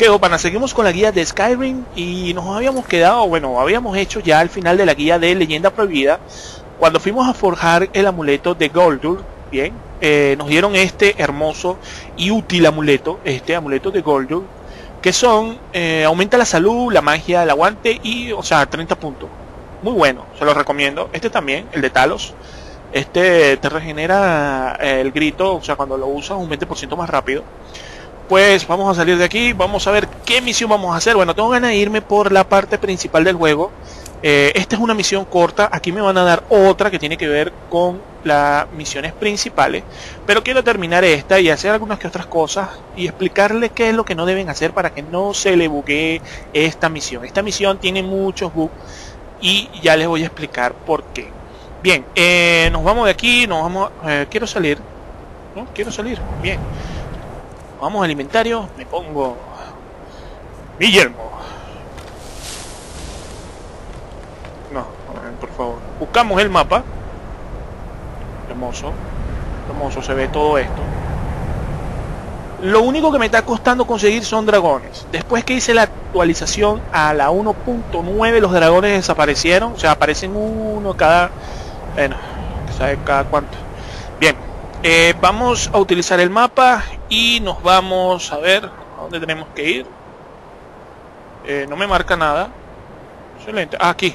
quedó, pana? Seguimos con la guía de Skyrim y nos habíamos quedado, bueno, habíamos hecho ya al final de la guía de Leyenda Prohibida, cuando fuimos a forjar el amuleto de Goldur, bien, eh, nos dieron este hermoso y útil amuleto, este amuleto de Goldur, que son, eh, aumenta la salud, la magia, el aguante y, o sea, 30 puntos. Muy bueno, se los recomiendo. Este también, el de Talos. Este te regenera eh, el grito, o sea, cuando lo usas un 20% más rápido pues vamos a salir de aquí, vamos a ver qué misión vamos a hacer. Bueno, tengo ganas de irme por la parte principal del juego. Eh, esta es una misión corta, aquí me van a dar otra que tiene que ver con las misiones principales. Pero quiero terminar esta y hacer algunas que otras cosas y explicarles qué es lo que no deben hacer para que no se le buguee esta misión. Esta misión tiene muchos bugs y ya les voy a explicar por qué. Bien, eh, nos vamos de aquí, nos vamos... Eh, quiero salir. ¿No? Quiero salir. Bien. Vamos al inventario, me pongo... Guillermo. No, por favor. Buscamos el mapa. Hermoso. Hermoso se ve todo esto. Lo único que me está costando conseguir son dragones. Después que hice la actualización a la 1.9 los dragones desaparecieron. O sea, aparecen uno cada... Bueno, ¿sabe cada cuánto? Eh, vamos a utilizar el mapa y nos vamos a ver a dónde tenemos que ir. Eh, no me marca nada. Excelente. Ah, aquí.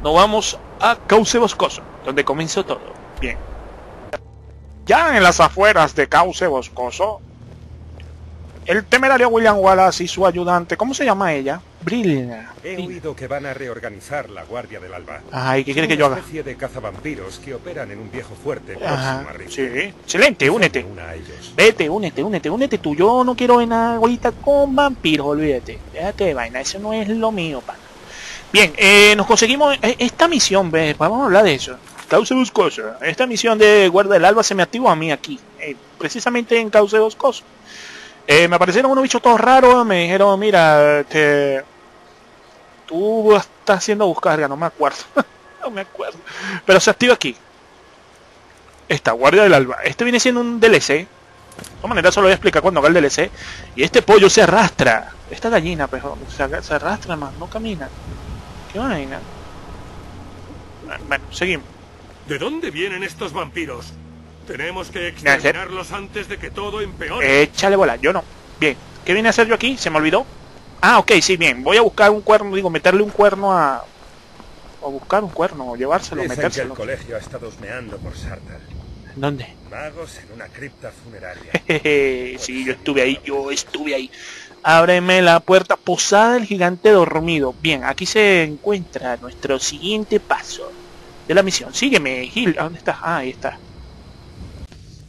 Nos vamos a Cauce Boscoso, donde comenzó todo. Bien. Ya en las afueras de Cauce Boscoso, el temerario William Wallace y su ayudante, ¿cómo se llama ella? Brilla. He oído que van a reorganizar la Guardia del Alba. Ay, ¿qué quiere que yo haga? Una especie de cazavampiros que operan en un viejo fuerte Ajá, sí. Excelente, únete. A ellos. Vete, únete, únete, únete tú. Yo no quiero nada ahorita con vampiros, olvídate. Déjate de vaina, eso no es lo mío, pana. Bien, eh, nos conseguimos eh, esta misión, ¿ves? vamos a hablar de eso. Cauce Boscoso. Esta misión de Guardia del Alba se me activó a mí aquí, eh, precisamente en Cauce Boscoso. Eh, me aparecieron unos bichos todos raros, me dijeron, mira, este, tú estás haciendo buscarga, no me acuerdo. no me acuerdo. Pero se activa aquí. Esta, Guardia del Alba. Este viene siendo un DLC. De todas maneras, solo voy a explicar cuando haga el DLC. Y este pollo se arrastra. Esta gallina, pues, se, se arrastra más, no camina. ¿Qué vaina? Bueno, seguimos. ¿De dónde vienen estos vampiros? Tenemos que exterminarlos antes de que todo empeore. Échale bola, yo no. Bien. ¿Qué viene a hacer yo aquí? ¿Se me olvidó? Ah, ok, sí, bien. Voy a buscar un cuerno, digo, meterle un cuerno a... O buscar un cuerno, o llevárselo, Dicen que el metérselo. colegio ha estado husmeando por. ¿Dónde? Magos en una cripta funeraria. Sí, yo estuve ahí, yo estuve ahí. Ábreme la puerta, posada del gigante dormido. Bien, aquí se encuentra nuestro siguiente paso de la misión. Sígueme, Gil. ¿A dónde estás? Ah, ahí está.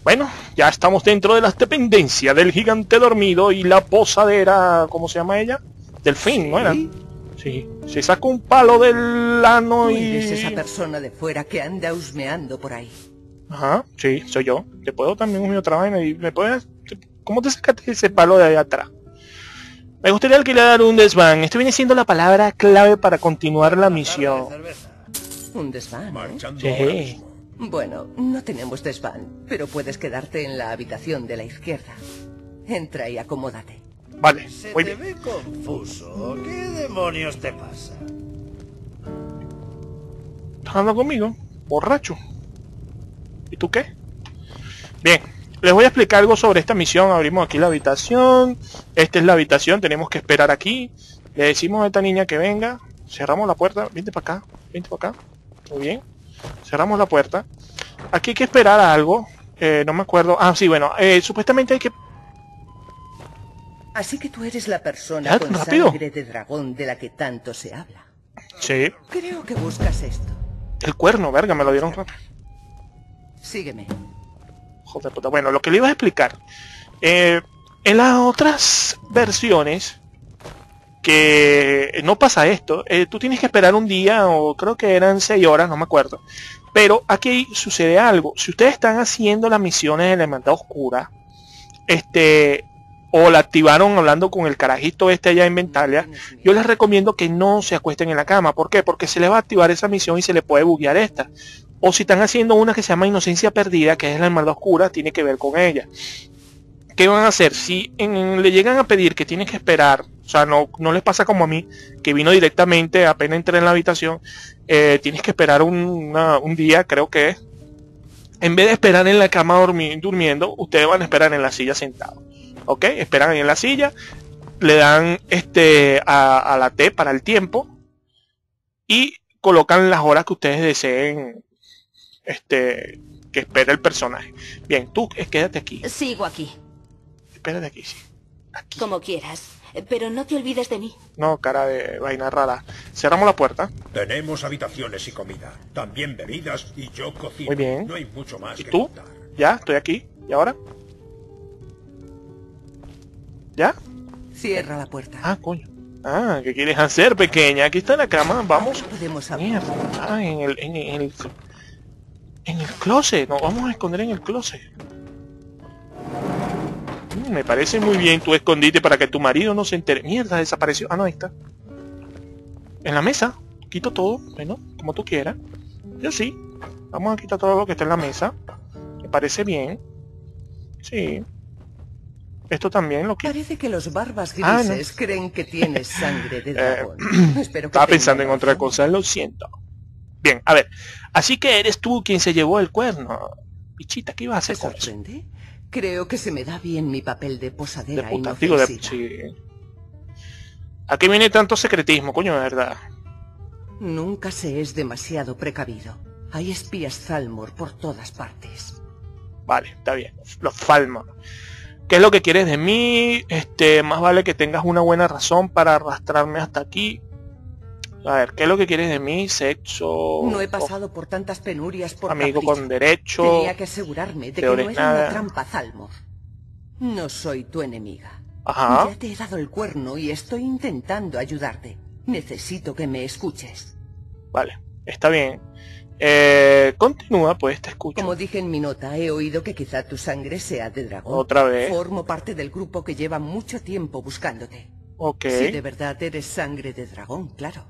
Bueno, ya estamos dentro de las dependencias del gigante dormido y la posadera, ¿cómo se llama ella? Delfín, ¿no era? Sí. Se saca un palo del ano y... eres esa persona de fuera que anda husmeando por ahí. Ajá, sí, soy yo. Te puedo también unir otra vaina y me puedes... ¿Cómo te sacaste ese palo de ahí atrás? Me gustaría alquilar un desván. Esto viene siendo la palabra clave para continuar la misión. Un desván. ¿eh? Marchando Sí. Bueno, no tenemos desván, pero puedes quedarte en la habitación de la izquierda. Entra y acomódate. Vale, Se muy te bien. ve confuso. ¿Qué demonios te pasa? ¿Estás hablando conmigo? Borracho. ¿Y tú qué? Bien, les voy a explicar algo sobre esta misión. Abrimos aquí la habitación. Esta es la habitación, tenemos que esperar aquí. Le decimos a esta niña que venga. Cerramos la puerta. Vente para acá, vente para acá. Muy bien. Cerramos la puerta. Aquí hay que esperar a algo. Eh, no me acuerdo. Ah, sí, bueno. eh, supuestamente hay que... Así que tú eres la persona Ya, con rápido. sangre de dragón de la que tanto se habla. Sí. Creo que buscas esto. El cuerno, verga, me lo dieron rápido. Sígueme. Joder puta. Bueno, lo que le iba a explicar. eh, en las otras versiones que no pasa esto. eh, tú tienes que esperar un día o creo que eran 6 horas, no me acuerdo. Pero aquí sucede algo. Si ustedes están haciendo las misiones de la hermandad oscura, este, o la activaron hablando con el carajito este allá en Ventalia, yo les recomiendo que no se acuesten en la cama. ¿Por qué? Porque se les va a activar esa misión y se les puede buguear esta. O si están haciendo una que se llama Inocencia Perdida, que es la hermandad oscura, tiene que ver con ella. ¿qué van a hacer? Si en- le llegan a pedir que tienes que esperar, o sea, no, no les pasa como a mí, que vino directamente, apenas entré en la habitación, eh, tienes que esperar un, una- un día, creo que es. En vez de esperar en la cama dormi- durmiendo, ustedes van a esperar en la silla sentados. ¿Ok? Esperan ahí en la silla, le dan este a, a la T para el tiempo y colocan las horas que ustedes deseen este que espere el personaje. Bien, tú eh, quédate aquí. Sigo aquí, Espérate aquí, sí. Aquí. como quieras. Pero no te olvides de mí. No, cara de vaina rara. Cerramos la puerta. Tenemos habitaciones y comida. También bebidas y yo cocino. Muy bien. No hay mucho más ¿Y que tú? contar. Ya, estoy aquí. ¿Y ahora? ¿Ya? Cierra la puerta. Ah, coño. Ah, ¿qué quieres hacer, pequeña? Aquí está la cama, vamos. Podemos. Mierda. Ah, en el, en, en el, en el closet. Nos vamos a esconder en el closet. Mm, me parece muy bien tu escondite para que tu marido no se entere. Mierda, desapareció. Ah, no, ahí está. En la mesa. Quito todo. Bueno, como tú quieras. Yo sí. Vamos a quitar todo lo que está en la mesa. Me parece bien. Sí. Esto también lo quito. Parece que los barbas Ah, no. grises creen que tienes sangre de dragón. Espero que Estaba pensando en otra cosa, lo siento. Bien, a ver. Así que eres tú quien se llevó el cuerno. Pichita, ¿qué ibas a ¿Te hacer con eso? Creo que se me da bien mi papel de De posadera puta, digo de... Sí. ¿A qué viene tanto secretismo, coño, de verdad? Nunca se es demasiado precavido. Hay espías Zalmor por todas partes. Vale, está bien. Los Falma. ¿Qué es lo que quieres de mí? Este, más vale que tengas una buena razón para arrastrarme hasta aquí. A ver, ¿qué es lo que quieres de mí? Sexo. No he pasado por tantas penurias por amigo capricho. con derecho. Tenía que asegurarme de que no era una trampa Zalmor. No soy tu enemiga. Ajá. Ya te he dado el cuerno y estoy intentando ayudarte. Necesito que me escuches. Vale, está bien. Eh, continúa, pues te escucho. Como dije en mi nota, he oído que quizá tu sangre sea de dragón. Otra vez. Formo parte del grupo que lleva mucho tiempo buscándote. Ok. Si de verdad eres sangre de dragón, claro.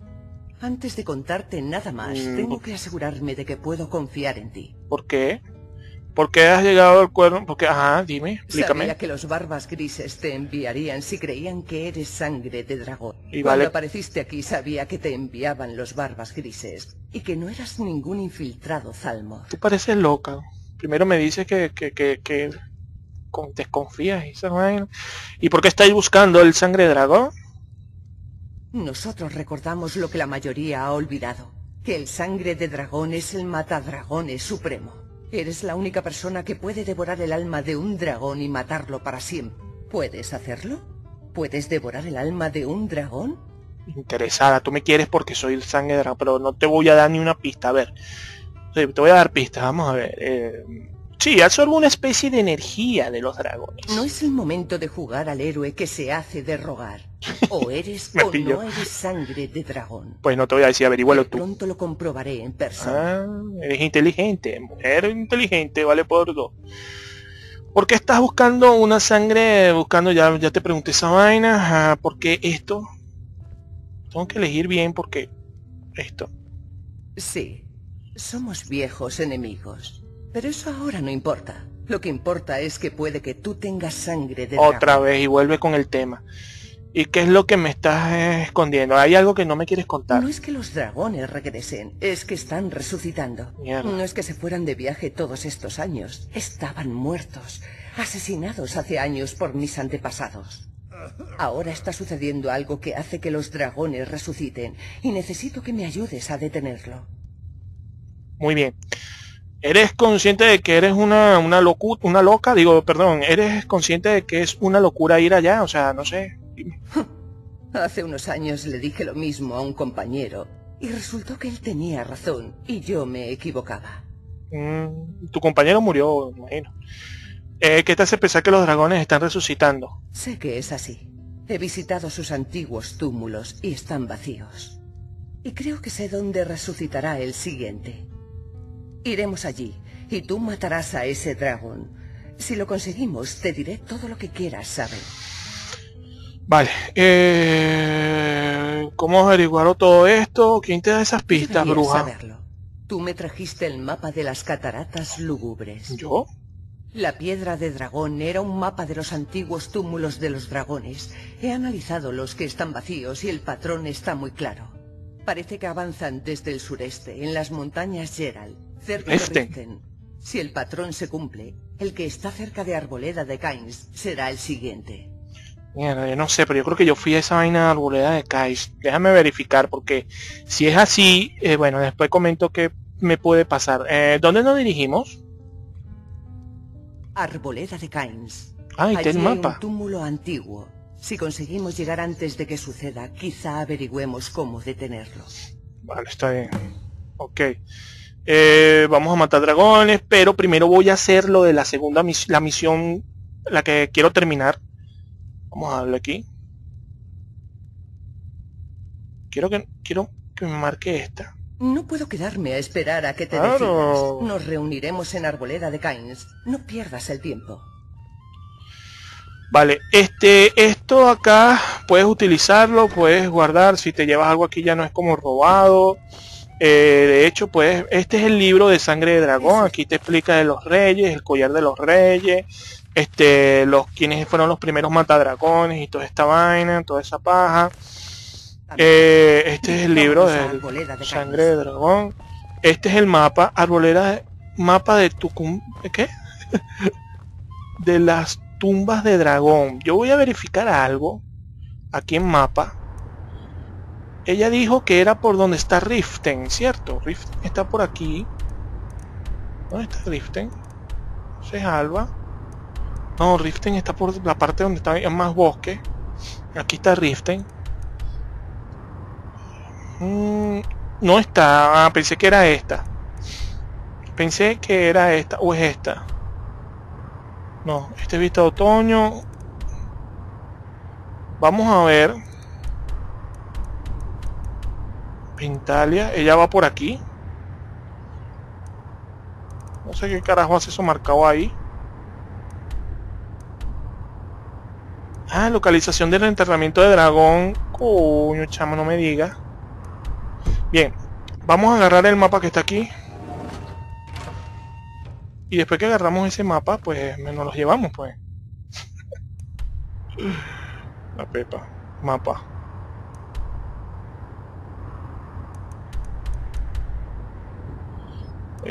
Antes de contarte nada más, Mm. tengo que asegurarme de que puedo confiar en ti. ¿Por qué? ¿Por qué has llegado al cuerno? Porque, ajá, dime, explícame. Sabía que los barbas grises te enviarían si creían que eres sangre de dragón. Y Cuando vale- apareciste aquí sabía que te enviaban los barbas grises y que no eras ningún infiltrado Zalmor. Tú pareces loca. Primero me dices que, que, que, que con- desconfías y. ¿Y por qué estáis buscando el sangre de dragón? Nosotros recordamos lo que la mayoría ha olvidado, que el sangre de dragón es el matadragones supremo. Eres la única persona que puede devorar el alma de un dragón y matarlo para siempre. ¿Puedes hacerlo? ¿Puedes devorar el alma de un dragón? Interesada, tú me quieres porque soy el sangre de dragón, pero no te voy a dar ni una pista. A ver, te voy a dar pistas, vamos a ver. Eh, sí, absorbo una especie de energía de los dragones. No es el momento de jugar al héroe que se hace de rogar. O eres o pillo. no eres sangre de dragón. Pues no te voy a decir, averigüelo tú. Pronto lo comprobaré en persona. Ah, eres inteligente, mujer inteligente, vale por dos. ¿Por qué estás buscando una sangre, buscando, ya, ya te pregunté esa vaina, ah, ¿por qué esto? Tengo que elegir bien porque esto. Sí, somos viejos enemigos. Pero eso ahora no importa. Lo que importa es que puede que tú tengas sangre de Otra vez y vuelve con el tema. ¿Y qué es lo que me estás eh, escondiendo? Hay algo que no me quieres contar. No es que los dragones regresen, es que están resucitando. Mierda. No es que se fueran de viaje todos estos años. Estaban muertos, asesinados hace años por mis antepasados. Ahora está sucediendo algo que hace que los dragones resuciten y necesito que me ayudes a detenerlo. Muy bien. ¿Eres consciente de que eres una, una, locu una loca? Digo, perdón, ¿eres consciente de que es una locura ir allá? O sea, no sé. dime. Hace unos años le dije lo mismo a un compañero y resultó que él tenía razón y yo me equivocaba. Mm, tu compañero murió, imagino. Eh, ¿Qué te hace pensar que los dragones están resucitando? Sé que es así. He visitado sus antiguos túmulos y están vacíos. Y creo que sé dónde resucitará el siguiente. Iremos allí y tú matarás a ese dragón. Si lo conseguimos, te diré todo lo que quieras saber. Vale. Eh, ¿Cómo averiguaron todo esto? ¿Quién te da esas pistas, bruja? saberlo. Tú me trajiste el mapa de las cataratas lúgubres. ¿Yo? La piedra de dragón era un mapa de los antiguos túmulos de los dragones. He analizado los que están vacíos y el patrón está muy claro. Parece que avanzan desde el sureste, en las montañas Gerald, cerca Este. de Riften. Si el patrón se cumple, el que está cerca de Arboleda de Cains será el siguiente. Mierda, yo no sé, pero yo creo que yo fui a esa vaina de arboleda de Kais. Déjame verificar, porque si es así, eh, bueno, después comento qué me puede pasar. Eh, ¿Dónde nos dirigimos? Arboleda de Cains. Ah, el Allí hay mapa. un túmulo antiguo. Si conseguimos llegar antes de que suceda, quizá averigüemos cómo detenerlo. Vale, está bien. Ok. Eh, vamos a matar dragones, pero primero voy a hacer lo de la segunda misión, la misión, la que quiero terminar. Vamos a darle aquí. Quiero que, quiero que me marque esta. No puedo quedarme a esperar a que te Claro. decidas. Nos reuniremos en Arboleda de Cains. No pierdas el tiempo. Vale, este, esto acá puedes utilizarlo, puedes guardar, si te llevas algo aquí ya no es como robado. Eh, de hecho, pues, este es el libro de sangre de dragón, aquí te explica de los reyes, el collar de los reyes, este, los quienes fueron los primeros matadragones y toda esta vaina, toda esa paja. Eh, este es el libro de Arboleda sangre de dragón. Este es el mapa, arbolera, mapa de Tucum, ¿de qué? de las tumbas de dragón. Yo voy a verificar algo aquí en mapa. Ella dijo que era por donde está Riften, ¿cierto? Riften está por aquí. ¿Dónde está Riften? Ese es Alba. No, Riften está por la parte donde está más bosque. Aquí está Riften. Mm, no está. Ah, pensé que era esta. Pensé que era esta. O es esta. No, este es vista de otoño. Vamos a ver. Pintalia, ella va por aquí. No sé qué carajo hace eso marcado ahí. Ah, localización del enterramiento de dragón. Coño, chamo, no me diga. Bien, vamos a agarrar el mapa que está aquí. Y después que agarramos ese mapa, pues nos los llevamos, pues. La pepa. Mapa.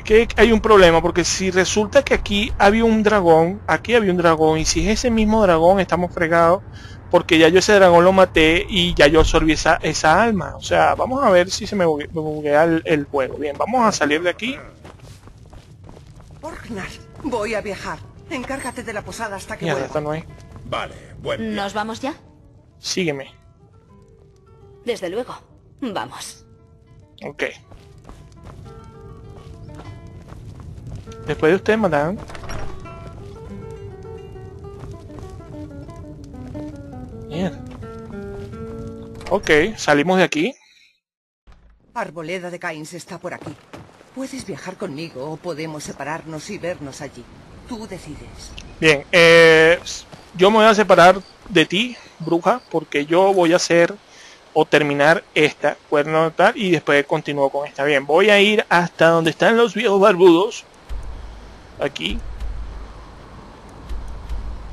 Que hay un problema, porque si resulta que aquí había un dragón, aquí había un dragón, y si es ese mismo dragón, estamos fregados, porque ya yo ese dragón lo maté y ya yo absorbí esa, esa alma. O sea, vamos a ver si se me bugue- me buguea el, el juego. Bien, vamos a salir de aquí. Borgnar, voy a viajar. Encárgate de la posada hasta que Mierda, no hay. Vale, buen viaje. ¿Nos vamos ya? Sígueme. Desde luego. Vamos. Ok. Después de usted, madame. Mierda. Ok, salimos de aquí. Arboleda de Cains está por aquí. Puedes viajar conmigo o podemos separarnos y vernos allí. Tú decides. Bien, eh, yo me voy a separar de ti, bruja, porque yo voy a hacer o terminar esta cuerno tal y después continúo con esta. Bien, voy a ir hasta donde están los viejos barbudos. Aquí.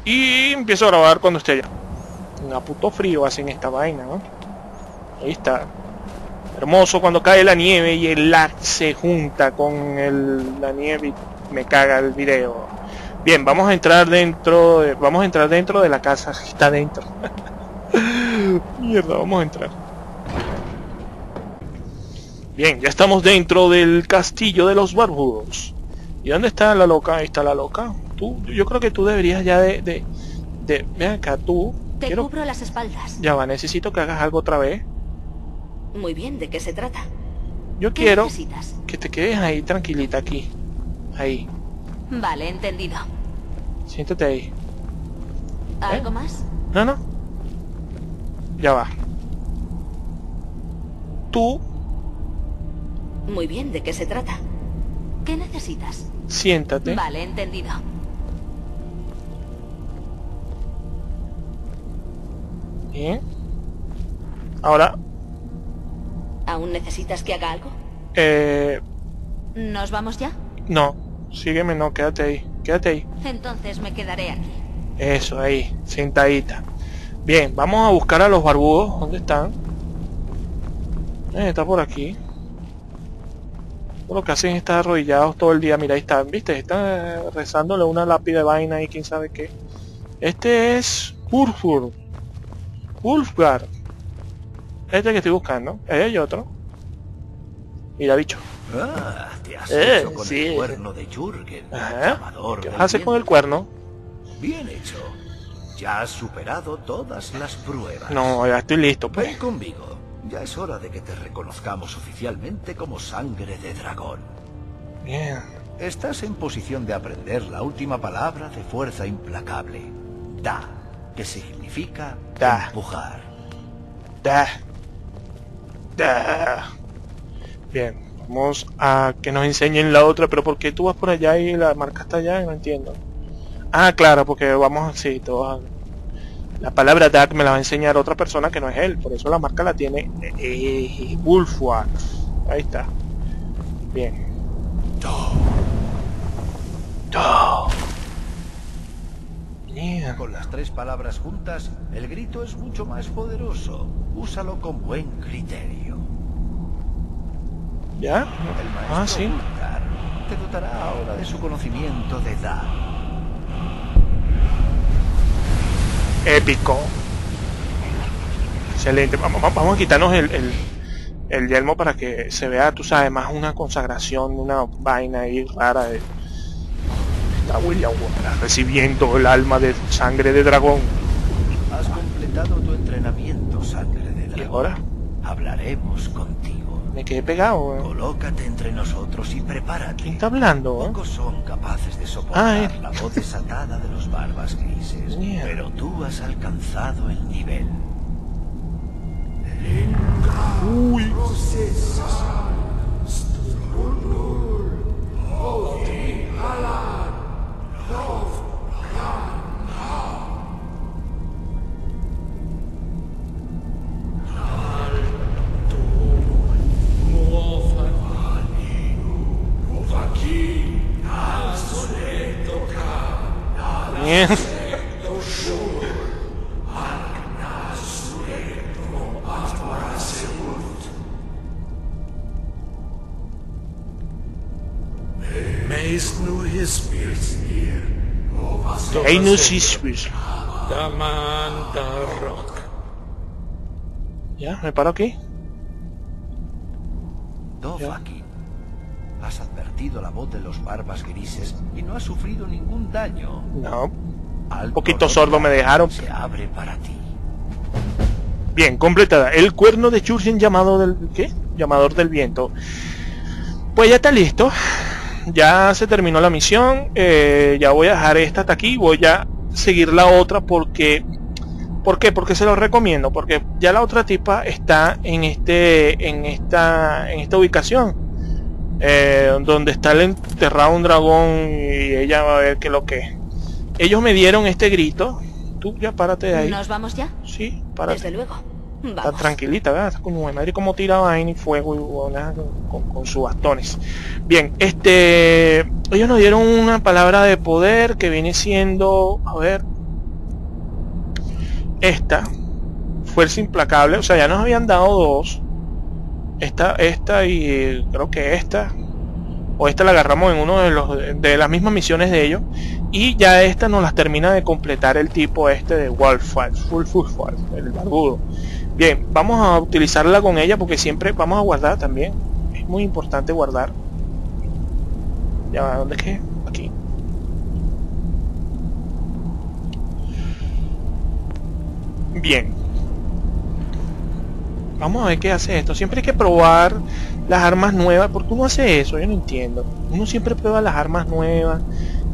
Y empiezo a grabar cuando esté allá. Una puto frío hacen esta vaina, ¿no? Ahí está. Hermoso cuando cae la nieve y el lag se junta con el, la nieve y me caga el video. Bien, vamos a entrar dentro, de- vamos a entrar dentro de la casa, está dentro. Mierda, vamos a entrar. Bien, ya estamos dentro del castillo de los barbudos. ¿Y dónde está la loca? Ahí está la loca. Tú, yo creo que tú deberías ya de, de, de ven acá, tú. Te Quiero, cubro las espaldas. ya va, necesito que hagas algo otra vez. Muy bien, ¿de qué se trata? Yo ¿Qué quiero necesitas? que te quedes ahí tranquilita aquí. Ahí. Vale, entendido. Siéntate ahí. ¿Algo ¿Eh? más? No, no. Ya va. Tú Muy bien, ¿de qué se trata? ¿Qué necesitas? siéntate. Vale, entendido. Bien. Ahora, ¿Aún necesitas que haga algo? eh, ¿Nos vamos ya? no. Sígueme, no, quédate ahí. Quédate ahí. Entonces me quedaré aquí. Eso, ahí, sentadita. Bien, vamos a buscar a los barbudos. ¿Dónde están? Eh, está por aquí. Lo que hacen es estar arrodillados todo el día. Mira, ahí están, ¿viste? Están eh, rezándole una lápida de vaina y quién sabe qué. Este es Urfur. Wolfgar. Este que estoy buscando. Ahí hay otro. Mira, bicho. Ah, te has Eh, hecho con sí. el cuerno de Jürgen, ¿Qué vas a hacer con el cuerno? Bien hecho. Ya has superado todas las pruebas. No, ya estoy listo, pues. Ven conmigo. Ya es hora de que te reconozcamos oficialmente como sangre de dragón. Bien. Estás en posición de aprender la última palabra de fuerza implacable. Da, que significa Da. empujar. Da. Da. Bien, vamos a que nos enseñen la otra, pero ¿por qué tú vas por allá y la marca está allá? No entiendo. Ah, claro, porque vamos así, todos. La palabra Dark me la va a enseñar otra persona que no es él, por eso la marca la tiene eh, Wolfwar. Ahí está. Bien. Do. Bien. Con las tres palabras juntas, el grito es mucho más poderoso. Úsalo con buen criterio. ¿Ya? El maestro Ah, sí. Ulgar te dotará ahora de su conocimiento de Da. Épico. Excelente. Vamos, vamos- a quitarnos el, el, el yelmo para que se vea, tú sabes, más una consagración, una vaina ahí rara. De... Está William Wallace recibiendo el alma de sangre de dragón. Has completado tu entrenamiento, sangre de ¿Y dragón. ahora? Hablaremos contigo. Me quedé pegado. eh. Colócate entre nosotros y prepárate. ¿Quién está hablando? eh? Pocos son capaces de soportar Ah, eh. la voz desatada de los barbas grises, pero tú has alcanzado el nivel. Bien. Ya, me paro aquí. Dovahkiin, has advertido la voz de los barbas grises y no has sufrido ningún daño. No. Un poquito sordo me dejaron. Se abre para ti. Bien, completada. El cuerno de Churchen llamado del... ¿Qué? Llamador del viento. Pues ya está listo. Ya se terminó la misión. eh, ya voy a dejar esta hasta aquí. Voy a seguir la otra porque... ¿Por qué? Porque se lo recomiendo. Porque ya la otra tipa está en este... En esta... En esta ubicación. eh, donde está el enterrado un dragón y ella va a ver qué es lo que es. Ellos me dieron este grito. Tú ya párate de ahí. ¿Nos vamos ya? Sí, párate. Desde luego. Está Vamos. tranquilita, ¿verdad? Como de madre como tira vaina y fuego y con, con sus bastones. Bien, este ellos nos dieron una palabra de poder que viene siendo, a ver, esta, fuerza implacable, o sea, ya nos habían dado dos. Esta, esta y eh, creo que esta, o esta la agarramos en uno de los de las mismas misiones de ellos y ya esta nos las termina de completar el tipo este de Wolfwall, Full Full el barbudo. Bien, vamos a utilizarla con ella porque siempre vamos a guardar también. Es muy importante guardar. Ya va, ¿dónde es que? Aquí. Bien. Vamos a ver qué hace esto. Siempre hay que probar las armas nuevas. ¿Por qué uno hace eso? Yo no entiendo. Uno siempre prueba las armas nuevas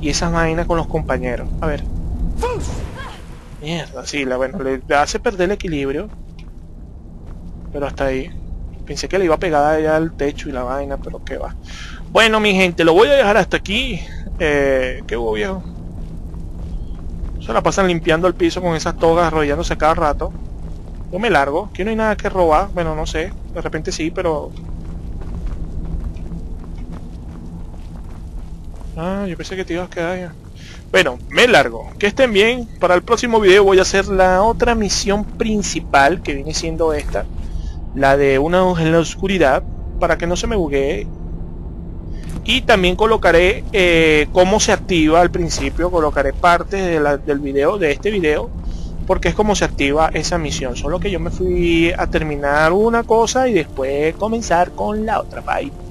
y esas vainas con los compañeros. A ver. Mierda, sí, la, bueno, le, le hace perder el equilibrio. Pero hasta ahí. Pensé que le iba a pegar allá al techo y la vaina, pero qué va. Bueno, mi gente, lo voy a dejar hasta aquí. Eh, ¿Qué hubo, viejo? Se la pasan limpiando el piso con esas togas, arrollándose cada rato. Yo me largo, que no hay nada que robar. Bueno, no sé, de repente sí, pero... Ah, yo pensé que te ibas a quedar ya. Bueno, me largo. Que estén bien. Para el próximo video voy a hacer la otra misión principal, que viene siendo esta. La de una en la oscuridad, para que no se me buguee. Y también colocaré eh, cómo se activa al principio, colocaré partes del video, de este video, porque es como se activa esa misión. Solo que yo me fui a terminar una cosa y después comenzar con la otra. Bye.